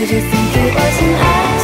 Did you think it wasn't us?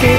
け